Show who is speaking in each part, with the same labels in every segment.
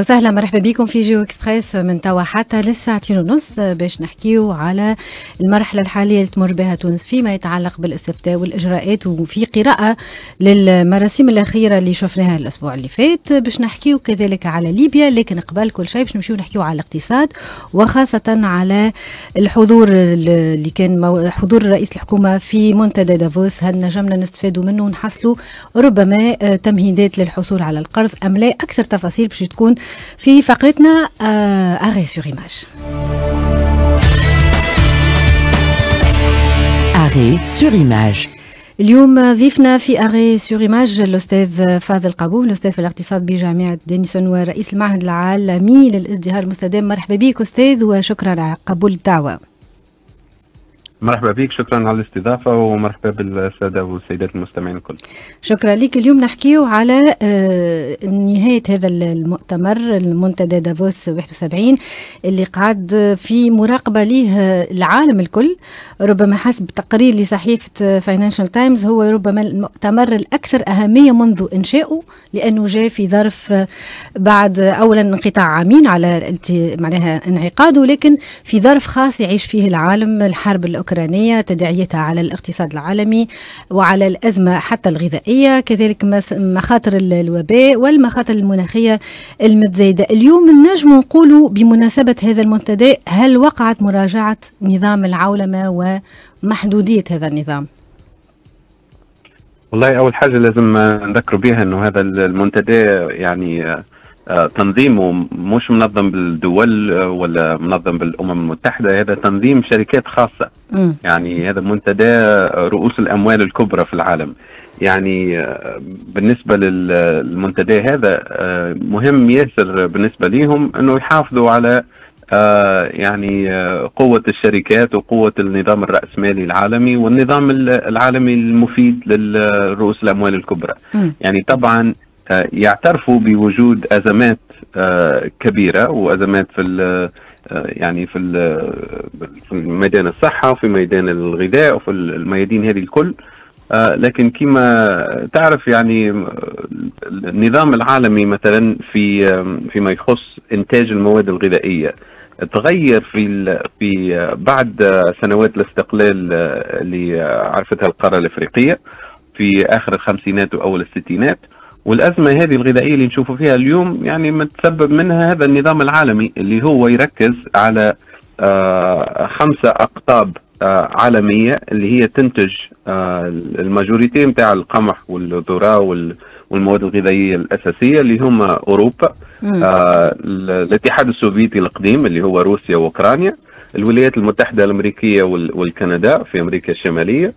Speaker 1: وسهلا مرحبا بكم في جيو إكسبريس من توا حتى للساعتين ونص. باش نحكيو على المرحلة الحالية اللي تمر بها تونس فيما يتعلق بالإستفتاء والإجراءات وفي قراءة للمراسيم الأخيرة اللي شفناها الأسبوع اللي فات. باش نحكيو كذلك على ليبيا لكن قبل كل شيء باش نمشيو نحكيو على الاقتصاد وخاصة على الحضور اللي كان حضور رئيس الحكومة في منتدى دافوس. هل نجمنا نستفادوا منه؟ ونحصلوا ربما تمهيدات للحصول على القرض أم لا؟ أكثر تفاصيل باش تكون في فقرتنا arrêt sur image
Speaker 2: arrêt sur image
Speaker 1: اليوم ضيفنا في arrêt sur image الأستاذ فاضل قابوه الأستاذ في الاقتصاد بجامعة دينيسون ورئيس المعهد العالمي للازدهار المستدام. مرحبا بك أستاذ وشكرا على قبول الدعوة.
Speaker 3: مرحبا بك شكرا على الاستضافة ومرحبا بالسادة والسيدات المستمعين الكل.
Speaker 1: شكرا لك اليوم نحكيه على نهاية هذا المؤتمر المنتدى دافوس 71 اللي قعد في مراقبة ليه العالم الكل. ربما حسب تقرير لصحيفة فاينانشال تايمز هو ربما المؤتمر الأكثر أهمية منذ إنشائه لأنه جاء في ظرف بعد أولا انقطاع عامين على معناها انعقاده لكن في ظرف خاص يعيش فيه العالم الحرب الأوكرانية الأوكرانية تداعياتها على الاقتصاد العالمي وعلى الأزمة حتى الغذائية كذلك مخاطر الوباء والمخاطر المناخية المتزايدة اليوم نجم نقولوا بمناسبة هذا المنتدى هل وقعت مراجعة نظام العولمة ومحدودية هذا النظام؟
Speaker 3: والله أول حاجة لازم نذكر بها أنه هذا المنتدى يعني تنظيمه مش منظم بالدول ولا منظم بالأمم المتحدة هذا تنظيم شركات خاصة م. يعني هذا منتدى رؤوس الأموال الكبرى في العالم يعني بالنسبة للمنتدى هذا مهم ياسر بالنسبة ليهم إنه يحافظوا على يعني قوة الشركات وقوة النظام الرأسمالي العالمي والنظام العالمي المفيد للرؤوس الأموال الكبرى م. يعني طبعا يعترفوا بوجود أزمات كبيرة وأزمات في يعني في في ميدان الصحة وفي ميدان الغذاء وفي الميادين هذه الكل. لكن كما تعرف يعني النظام العالمي مثلا في فيما يخص إنتاج المواد الغذائية تغير في في بعد سنوات الاستقلال اللي عرفتها القارة الأفريقية في آخر الخمسينات وأول الستينات. والأزمة هذه الغذائية اللي نشوفوا فيها اليوم يعني متسبب منها هذا النظام العالمي اللي هو يركز على آه خمسة أقطاب آه عالمية اللي هي تنتج آه الماجوريتي نتاع القمح والذرة والمواد الغذائية الأساسية اللي هم أوروبا آه الاتحاد السوفيتي القديم اللي هو روسيا وأوكرانيا الولايات المتحدة الأمريكية والكندا في أمريكا الشمالية آه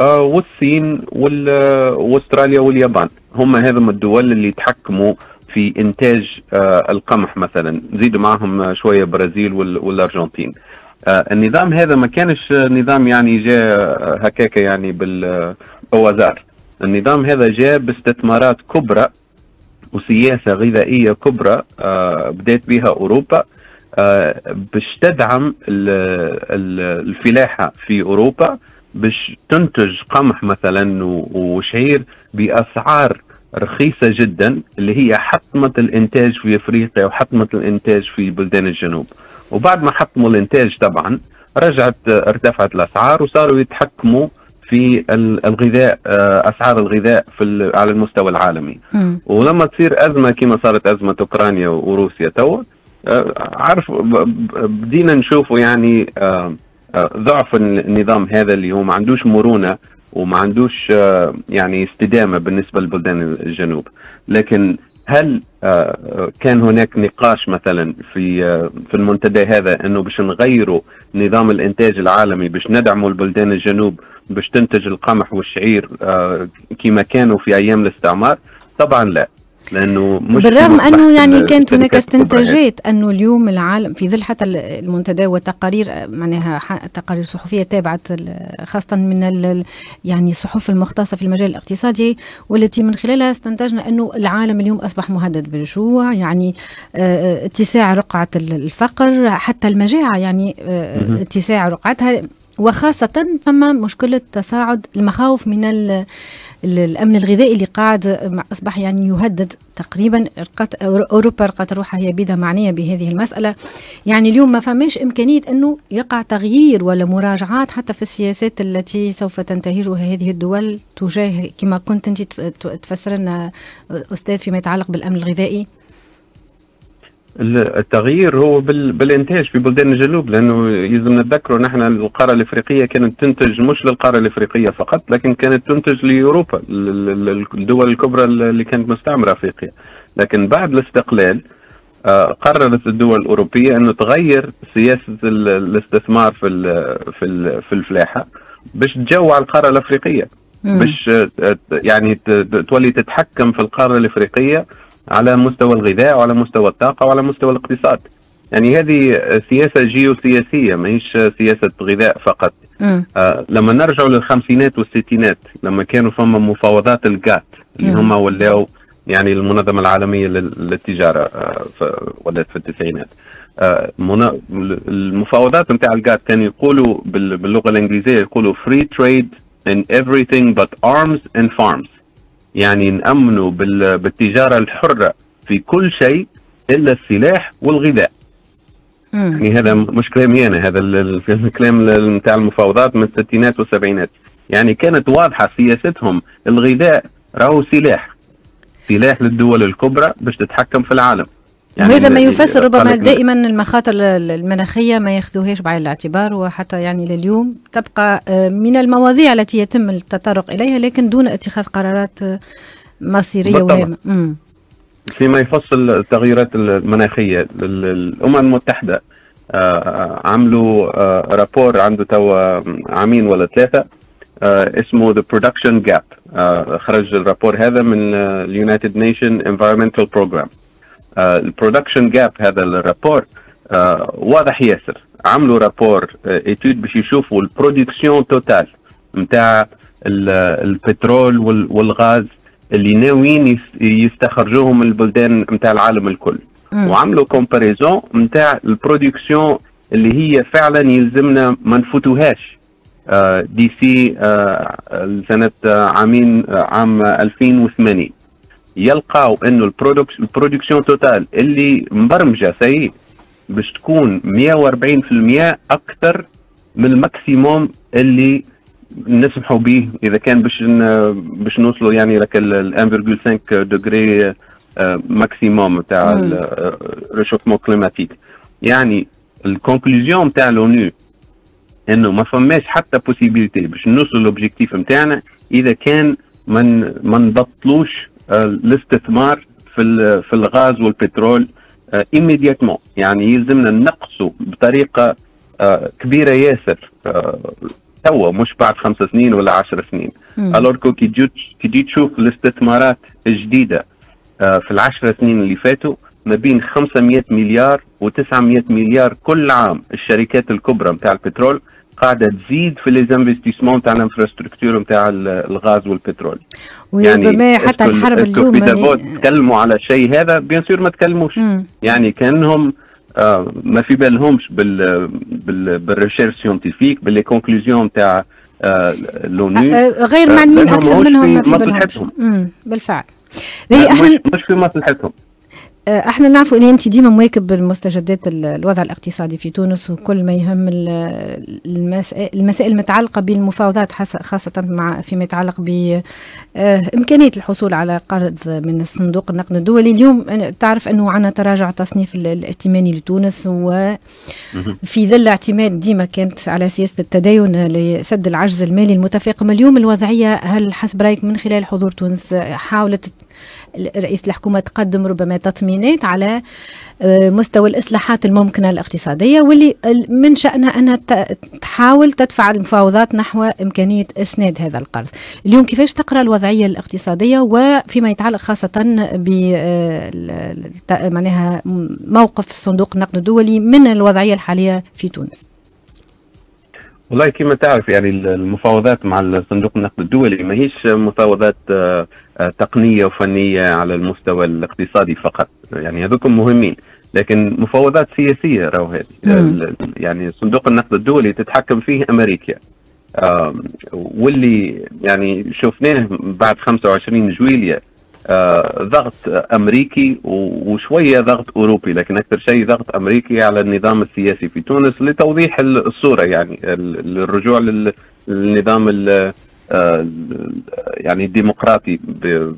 Speaker 3: والصين واستراليا واليابان. هم هذم الدول اللي تحكموا في إنتاج آه القمح مثلا. زيدوا معهم شوية برازيل والأرجنتين. آه النظام هذا ما كانش نظام يعني جاء هكاك يعني بالبوازار. النظام هذا جاء باستثمارات كبرى وسياسة غذائية كبرى آه بدأت بها أوروبا آه باش تدعم الفلاحة في أوروبا باش تنتج قمح مثلا وشعير بأسعار رخيصة جدا اللي هي حطمت الإنتاج في أفريقيا وحطمت الإنتاج في بلدان الجنوب وبعد ما حطموا الإنتاج طبعا رجعت ارتفعت الأسعار وصاروا يتحكموا في الغذاء أسعار الغذاء في على المستوى العالمي م. ولما تصير أزمة كما صارت أزمة أوكرانيا وروسيا توا عارف بدينا نشوفوا يعني ضعف النظام هذا اللي هو ما عندوش مرونة وما عندوش يعني استدامة بالنسبة لبلدان الجنوب. لكن هل كان هناك نقاش مثلا في في المنتدى هذا إنه باش نغيروا نظام الإنتاج العالمي باش ندعموا البلدان الجنوب باش تنتج القمح والشعير كما كانوا في أيام الاستعمار؟ طبعا لا. لأنه مش
Speaker 1: بالرغم أنه يعني كانت هناك استنتاجات أنه اليوم العالم في ظل حتى المنتدى والتقارير معناها تقارير صحفية تابعت خاصة من يعني الصحف المختصة في المجال الاقتصادي والتي من خلالها استنتجنا أنه العالم اليوم أصبح مهدد بالجوع يعني اتساع رقعة الفقر حتى المجاعة يعني اتساع رقعتها وخاصة ثم مشكلة تصاعد المخاوف من الامن الغذائي اللي قاعد أصبح يعني يهدد تقريبا أوروبا رقت روحها هي بيدها معنية بهذه المسألة. يعني اليوم ما فماش إمكانية أنه يقع تغيير ولا مراجعات حتى في السياسات التي سوف تنتهجها هذه الدول تجاه كما كنت أنت تفسر لنا أستاذ فيما يتعلق بالأمن الغذائي.
Speaker 3: التغيير هو بالإنتاج في بلدان الجنوب لأنه يلزم نتذكروا نحن القارة الإفريقية كانت تنتج مش للقارة الإفريقية فقط لكن كانت تنتج لأوروبا الدول الكبرى اللي كانت مستعمرة أفريقيا. لكن بعد الاستقلال آه، قررت الدول الأوروبية انه تغير سياسة الاستثمار في في في الفلاحة باش تجوع القارة الأفريقية. باش آه، يعني تولي تتحكم في القارة الإفريقية على مستوى الغذاء وعلى مستوى الطاقة وعلى مستوى الاقتصاد. يعني هذه سياسة جيوسياسية ماهيش سياسة غذاء فقط. آه لما نرجعوا للخمسينات والستينات لما كانوا فما مفاوضات الجات اللي هم ولاو يعني المنظمة العالمية للتجارة آه ولات في التسعينات. آه المفاوضات نتاع الجات كانوا يقولوا باللغة الإنجليزية يقولوا free trade in everything but arms and farms. يعني نأمنوا بالتجارة الحرة في كل شيء إلا السلاح والغذاء. يعني هذا مش كلامي أنا هذا الكلام نتاع المفاوضات من الستينات والسبعينات. يعني كانت واضحة سياستهم الغذاء راهو سلاح. سلاح للدول الكبرى باش تتحكم في العالم.
Speaker 1: يعني وهذا ما يفسر ربما دائما المخاطر المناخية ما ياخذوهاش بعين الاعتبار وحتى يعني لليوم تبقى آه، من المواضيع التي يتم التطرق إليها لكن دون اتخاذ قرارات آه، مصيرية وهامة.
Speaker 3: فيما يفصل التغيرات المناخية الأمم المتحدة آه، عملوا rapport عنده توا عامين ولا ثلاثة اسمه The Production Gap. خرج ال rapport هذا من ال United Nations Environmental Program. ال Production Gap هذا ال rapport آه، واضح ياسر. عملوا rapport étude آه، باش يشوفوا ال production totale نتاع البترول والغاز اللي ناويين يستخرجوهم من البلدان نتاع العالم الكل. وعملوا comparaison نتاع ال production اللي هي فعلا يلزمنا ما نفوتوهاش. d'ici سنة عامين عام 2080 يلقاو إنه ال production totale اللي مبرمجة c'est باش تكون 140% أكثر من ال maximum اللي نسمحوا به إذا كان باش باش نوصلوا يعني لك ال 1.5 degrés maximum تاع ال réchauffement climatique يعني ال conclusion تاع l'ONU إنه ما فماش حتى possibilité باش نوصلوا l'objectif نتاعنا إذا كان ما ما نبطلوش الاستثمار في في الغاز والبترول immédiatement آه، يعني يلزمنا نقصوا بطريقة آه، كبيرة ياسر. آه، توا مش بعد خمس سنين ولا عشر سنين. alors que كي تجي تشوف الاستثمارات الجديدة في العشر سنين اللي فاتوا ما بين 500 مليار و900 مليار كل عام الشركات الكبرى نتاع البترول قاعدة تزيد في les investissements تاع ال infrastructure نتاع الغاز والبترول.
Speaker 1: يعني حتى الحرب اليوم
Speaker 3: في دافوس يعني تكلموا على شيء هذا bien sûr ما تكلموش. مم. يعني كأنهم آه ما في بالهمش بال بال بال recherche scientifique ب les conclusions تاع آه l'ONU
Speaker 1: آه غير معنيين أكثر منهم ما في بالهم بالفعل.
Speaker 3: مش, مش في مصلحتهم
Speaker 1: آه، إحنا نعرف ان انت ديما مواكب المستجدات الوضع الاقتصادي في تونس وكل ما يهم المسائل المتعلقة بالمفاوضات خاصه مع فيما يتعلق بامكانيه الحصول على قرض من الصندوق النقد الدولي. اليوم تعرف أنه عندنا تراجع تصنيف الائتماني لتونس وفي ظل اعتماد ديما كانت على سياسة التدين لسد العجز المالي المتفاقم. اليوم الوضعية هل حسب رأيك من خلال حضور تونس حاولت رئيس الحكومة تقدم ربما تطمينات على آه، مستوى الإصلاحات الممكنة الاقتصادية واللي من شأنها أنها تحاول تدفع المفاوضات نحو إمكانية إسناد هذا القرض. اليوم كيفاش تقرأ الوضعية الاقتصادية وفيما يتعلق خاصة ب آه، معناها موقف صندوق النقد الدولي من الوضعية الحالية في تونس؟
Speaker 3: والله كما تعرف يعني المفاوضات مع صندوق النقد الدولي ما هيش مفاوضات آه، آه، تقنية وفنية على المستوى الاقتصادي فقط. يعني هذوكم مهمين لكن مفاوضات سياسية راهو هذه. يعني صندوق النقد الدولي تتحكم فيه أمريكا. واللي يعني شفناه بعد 25 جويليا ضغط أمريكي وشوية ضغط أوروبي لكن أكثر شيء ضغط أمريكي على النظام السياسي في تونس لتوضيح الصورة يعني الرجوع للنظام آه، يعني الديمقراطي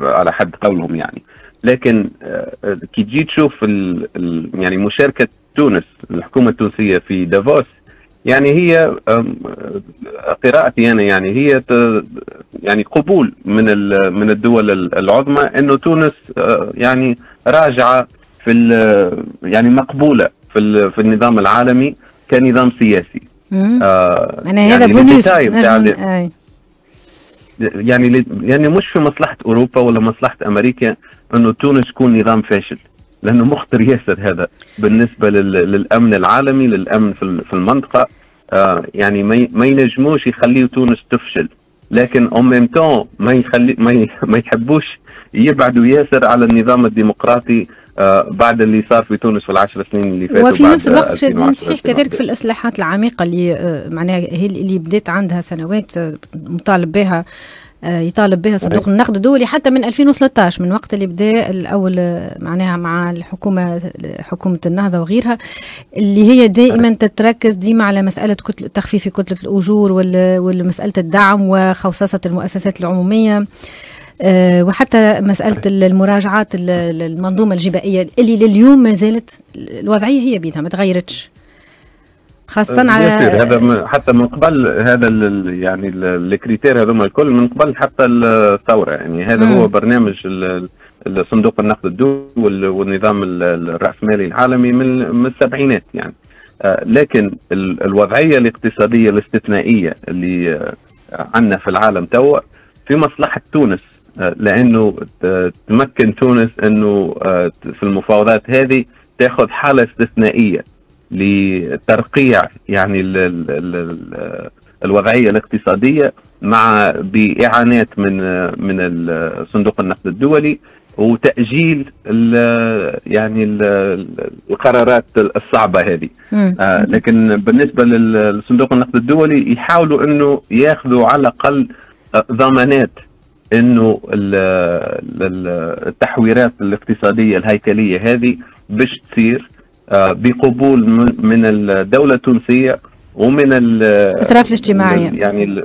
Speaker 3: على حد قولهم يعني. لكن آه، كي تجي تشوف يعني مشاركة تونس الحكومة التونسية في دافوس يعني هي قراءتي أنا يعني هي يعني قبول من من الدول العظمى إنه تونس يعني راجعة في يعني مقبولة في في النظام العالمي كنظام سياسي.
Speaker 1: آه أنا هذا يعني
Speaker 3: يعني يعني مش في مصلحة أوروبا ولا مصلحة أمريكا إنه تونس تكون نظام فاشل. لأنه مخطر ياسر هذا بالنسبة للأمن العالمي للأمن في المنطقة. آه يعني ما ينجموش يخليوا تونس تفشل. لكن en même temps ما يخلي ما, ما يحبوش يبعدوا ياسر على النظام الديمقراطي آه بعد اللي صار في تونس في العشر سنين اللي فاتوا
Speaker 1: وفي نفس الوقت شادين صحيح كذلك في الإصلاحات العميقة اللي آه معناها هي اللي بدات عندها سنوات آه مطالب بها. آه، يطالب بها صندوق النقد الدولي حتى من 2013 من وقت اللي بدأ الأول آه، معناها مع الحكومة حكومة النهضة وغيرها اللي هي دائما تتركز ديما على مسألة كتل تخفيف كتلة الأجور ومساله الدعم وخصاصه المؤسسات العمومية آه، وحتى مسألة المراجعات المنظومة الجبائية اللي لليوم ما زالت الوضعية هي بيدها ما تغيرتش. خاصة على
Speaker 3: هذا حتى من قبل هذا يعني الكريتير هذوما الكل من قبل حتى الثورة. يعني هذا مم. هو برنامج صندوق النقد الدولي والنظام الرأسمالي العالمي من السبعينات يعني. آه، لكن الوضعية الاقتصادية الاستثنائية اللي آه، عندنا في العالم توا في مصلحة تونس. لأنه تمكن تونس أنه في المفاوضات هذه تأخذ حالة استثنائية. لترقيع يعني ال ال ال الوضعية الاقتصادية مع بإعانات من من صندوق النقد الدولي وتأجيل ال يعني ال القرارات الصعبة هذه. آه لكن بالنسبة للصندوق النقد الدولي يحاولوا إنه ياخذوا على الأقل ضمانات إنه التحويرات الاقتصادية الهيكلية هذه باش تصير بقبول من الدولة التونسية ومن
Speaker 1: الأطراف الاجتماعية.
Speaker 3: يعني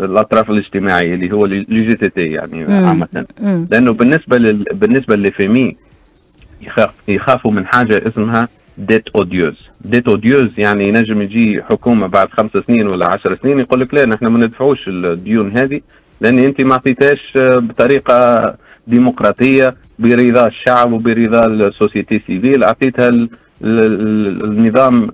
Speaker 3: الأطراف الاجتماعية اللي هو l'UGTT يعني عامة. لأنه بالنسبة لل... بالنسبة ل FMI يخاف يخافوا من حاجة اسمها dette odieuse dette odieuse يعني نجم يجي حكومة بعد خمس سنين ولا عشر سنين يقول لك لا نحن ما ندفعوش الديون هذه لأن أنت ما أعطيتهاش بطريقة ديمقراطية برضا الشعب وبرضا ال société civile أعطيتها النظام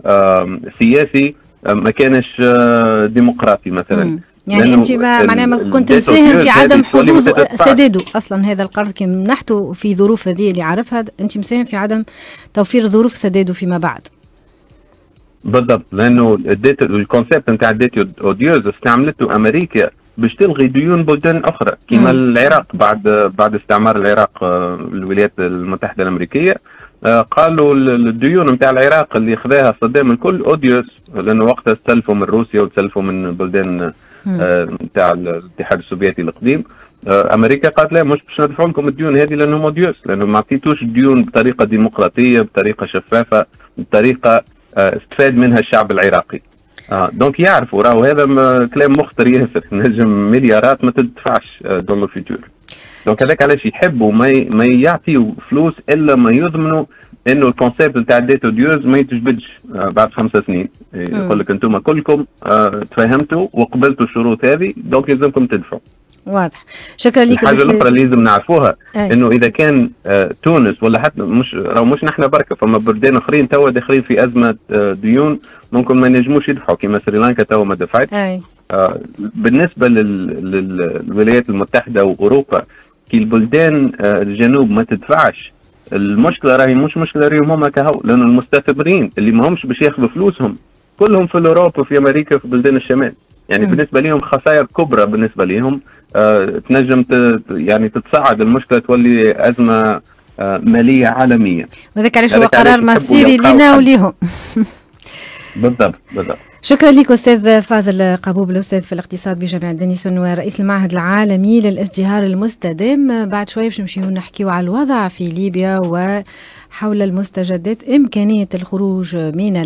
Speaker 3: سياسي ما كانش آه، ديمقراطي مثلا.
Speaker 1: يعني أنت ما معناها ما كنت مساهم في عدم حظوظ سدادة أصلا هذا القرض كي منحته في ظروف هذه اللي عارفها أنت مساهم في عدم توفير ظروف سدادة فيما بعد.
Speaker 3: بالضبط لأنه ال concept نتاع ال dette odieuse استعملته أمريكا باش تلغي ديون بلدان أخرى كما العراق بعد بعد استعمار العراق آه، الولايات المتحدة الأمريكية. قالوا الديون نتاع العراق اللي خذاها صدام الكل odieuses لأنه وقتها استلفوا من روسيا وتسلفوا من بلدان نتاع آه الاتحاد السوفيتي القديم. آه أمريكا قالت لا مش باش ندفعوا لكم الديون هذه لأنهم odieuses لأنه ما عطيتوش الديون بطريقة ديمقراطية بطريقة شفافة بطريقة آه استفاد منها الشعب العراقي. آه donc يعرفوا راهو هذا كلام مخطر ياسر نجم مليارات ما تدفعش dans le futur donc هذاك علاش يحبوا ما ما يعطيوا فلوس الا ما يضمنوا انه ال concept نتاع ال dette odieuse ما يتجبدش بعد خمسة سنين يقول لك أنتم كلكم تفهمتوا وقبلتوا الشروط هذه donc يلزمكم تدفعوا
Speaker 1: واضح شكرا لك
Speaker 3: الحاجة الاخرى اللي لازم نعرفوها أي. انه اذا كان تونس ولا حتى مش راهو مش نحن بركه فما بلدان اخرين توا داخلين في ازمه ديون ممكن ما ينجموش يدفعوا كما سريلانكا توا ما دفعتش آه بالنسبة للولايات المتحدة وأوروبا كي البلدان آه، الجنوب ما تدفعش. المشكلة راهي مش مشكلة راهي هما كهو لأنه المستثمرين اللي ما همش باش ياخذوا فلوسهم كلهم في اوروبا وفي أمريكا في بلدان الشمال. يعني م. بالنسبة لهم خسائر كبرى بالنسبة لهم آه تنجم يعني تتصاعد المشكلة تولي أزمة آه مالية عالمية.
Speaker 1: وذلك علاش هو قرار مصيري لنا وليهم.
Speaker 3: بالضبط بالضبط.
Speaker 1: شكرا لك أستاذ فاضل قبوب الأستاذ في الاقتصاد بجامعة دنيسون ورئيس المعهد العالمي للازدهار المستدام. بعد شوي باش نمشيو نحكيو على الوضع في ليبيا وحول المستجدات إمكانية الخروج من